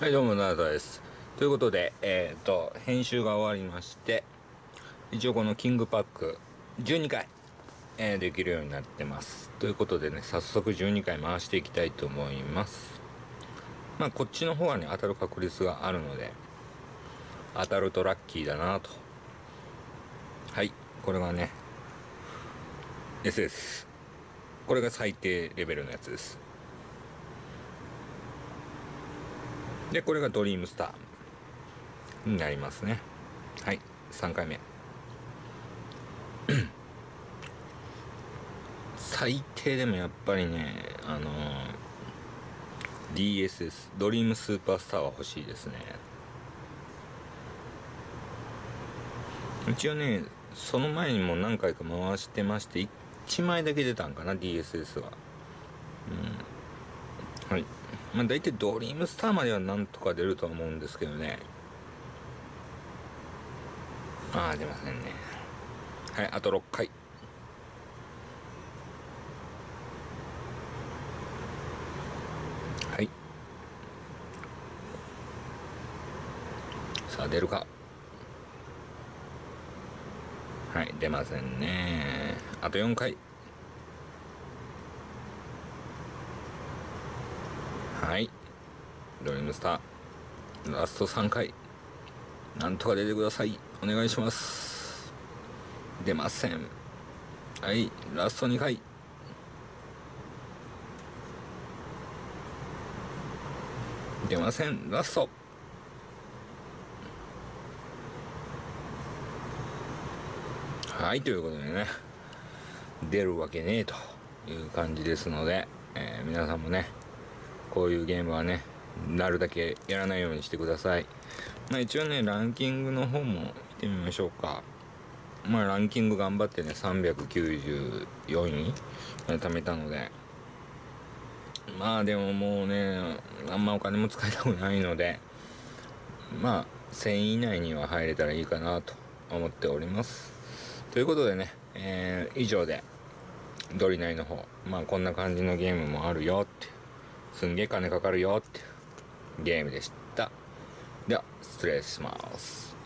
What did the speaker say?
はい、どうも、ナダです。ということで、えっ、と、編集が終わりまして、一応このキングパック12回、えーできるようになってます。ということでね、早速12回回していきたいと思います。まあ、こっちの方はね、当たる確率があるので、当たるとラッキーだなと。はい、これがね、SS。これが最低レベルのやつです。で、これがドリームスターになりますね。はい、3回目。最低でもやっぱりね、あのー DSS、ドリームスーパースターは欲しいですね。一応ね、その前にも何回か回してまして、1枚だけ出たんかな、DSS は。うん。はい。まあ大体ドリームスターまではなんとか出るとは思うんですけどね。ああ、出ませんね。はい、あと6回。はい。さあ、出るか。はい、出ませんね。あと4回。はい。ドリームスター。ラスト3回。なんとか出てください。お願いします。出ません。はい。ラスト2回。出ません。ラスト。はい。ということでね。出るわけねえという感じですので、えー皆さんもね、こういうゲームはね、なるだけやらないようにしてください。まあ一応ね、ランキングの方も見てみましょうか。まあランキング頑張ってね、394位貯めたので、まあでももうね、あんまお金も使いたくないので、まあ1000位以内には入れたらいいかなと思っております。ということでね、えー以上で、ドリナイの方、まあこんな感じのゲームもあるよって、すんげえ金かかるよっていうゲームでした。では、失礼します。